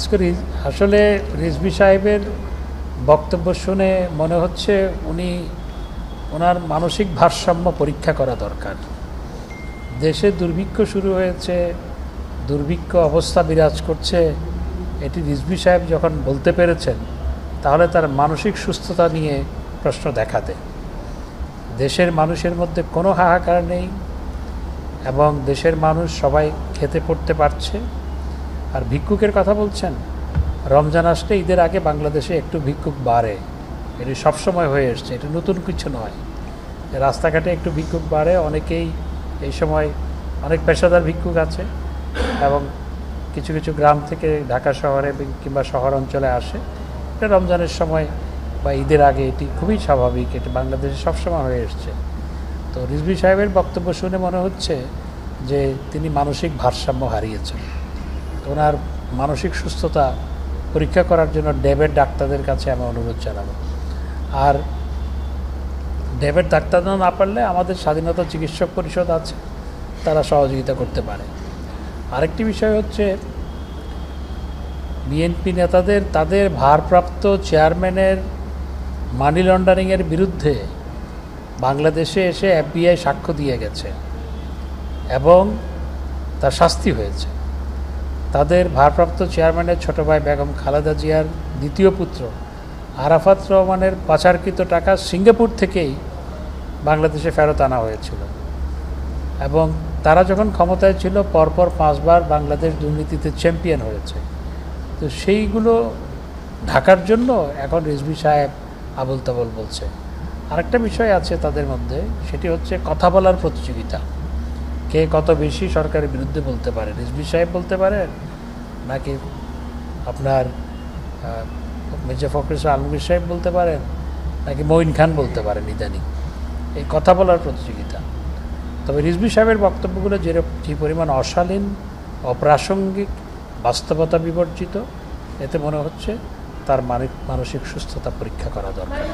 আজকে আসলে রিজভি সাহেবের বক্তব্য শুনে মনে হচ্ছে উনি ওনার মানসিক ভারসাম্য পরীক্ষা করা দরকার। দেশে দুর্ভিক্ষ শুরু হয়েছে, দুর্ভিক্ষ অবস্থা বিরাজ করছে। এটি রিজভি সাহেব যখন বলতে পেরেছেন, তাহলে তার মানসিক সুস্থতা নিয়ে প্রশ্ন দেখাতে। দেশের মানুষের মধ্যে কোনো হাহাকার নেই এবং দেশের মানুষ সবাই খেতে পড়তে পারছে। আর ভিক্ষুকের কথা বলছেন? রমজান আসলে ঈদের আগে বাংলাদেশে একটু ভিক্ষুক বাড়ে। এটি সবসময় হয়ে এসছে, এটা নতুন কিছু নয়। রাস্তাঘাটে একটু ভিক্ষুক বাড়ে, অনেকেই এই সময় অনেক পেশাদার ভিক্ষুক আছে এবং কিছু কিছু গ্রাম থেকে ঢাকা শহরে কিংবা শহর অঞ্চলে আসে। এটা রমজানের সময় বা ঈদের আগে এটি খুবই স্বাভাবিক, এটি বাংলাদেশে সবসময় হয়ে এসছে। তো রিজভি সাহেবের বক্তব্য শুনে মনে হচ্ছে যে তিনি মানসিক ভারসাম্য হারিয়েছেন। ওনার মানসিক সুস্থতা পরীক্ষা করার জন্য ডেবের ডাক্তারদের কাছে আমি অনুরোধ জানাব। আর ডেবের ডাক্তার না পারলে আমাদের স্বাধীনতা চিকিৎসক পরিষদ আছে, তারা সহযোগিতা করতে পারে। আরেকটি বিষয় হচ্ছে, বিএনপি নেতাদের, তাদের ভারপ্রাপ্ত চেয়ারম্যানের মানি লন্ডারিংয়ের বিরুদ্ধে বাংলাদেশে এসে এফবিআই সাক্ষ্য দিয়ে গেছে এবং তার শাস্তি হয়েছে। তাদের ভারপ্রাপ্ত চেয়ারম্যানের ছোট ভাই বেগম খালেদা জিয়ার দ্বিতীয় পুত্র আরাফাত রহমানের পাচারকৃত টাকা সিঙ্গাপুর থেকেই বাংলাদেশে ফেরত আনা হয়েছিল। এবং তারা যখন ক্ষমতায় ছিল, পরপর পাঁচবার বাংলাদেশ দুর্নীতিতে চ্যাম্পিয়ন হয়েছে। তো সেইগুলো ঢাকার জন্য এখন রিজভি সাহেব আবুল তাবল বলছে। আরেকটা বিষয় আছে তাদের মধ্যে, সেটি হচ্ছে কথা বলার প্রতিযোগিতা। কে কত বেশি সরকারের বিরুদ্ধে বলতে পারে? রিজভি সাহেব বলতে পারেন নাকি আপনার মির্জা ফখরুল আলমগীর সাহেব বলতে পারেন নাকি মঈন খান বলতে পারেন ইদানিং? এই কথা বলার প্রতিযোগিতা। তবে রিজভি সাহেবের বক্তব্যগুলো যে যে পরিমাণ অশালীন, অপ্রাসঙ্গিক, বাস্তবতা বিবর্জিত, এতে মনে হচ্ছে তার মানসিক সুস্থতা পরীক্ষা করা দরকার।